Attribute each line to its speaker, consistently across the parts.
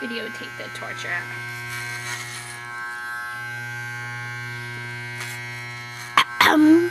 Speaker 1: Videotape the torture.
Speaker 2: Um.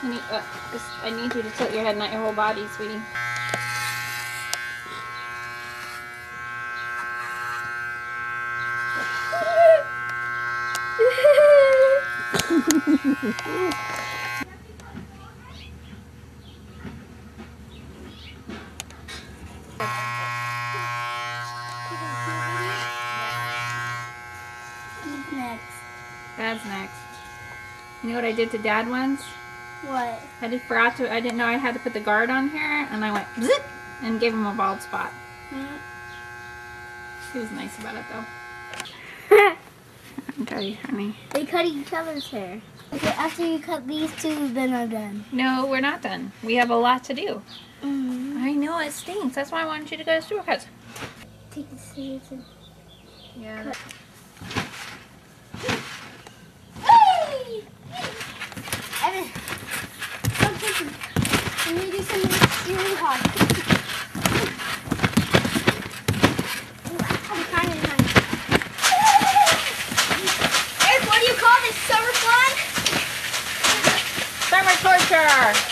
Speaker 1: I need, uh, just, I need you to tilt your head, not your whole body, sweetie.
Speaker 2: Next.
Speaker 1: Dad's next. You know what I did to Dad once?
Speaker 2: What?
Speaker 1: I just forgot to, I didn't know I had to put the guard on here, and I went zip and gave him a bald spot. He was nice about it though. I'm Okay, honey.
Speaker 2: they cut each other's hair. Okay, after you cut these two, then I'm done.
Speaker 1: No, we're not done. We have a lot to do.
Speaker 2: Mm.
Speaker 1: I know it stinks. That's why I wanted you to go to Supercuts.
Speaker 2: Take the scissors and
Speaker 1: Yeah.
Speaker 2: Hey! Evan, stop thinking. Let me do something really hard. I'm trying to run. Eric, what do you call this? Summer fun?
Speaker 1: Summer torture!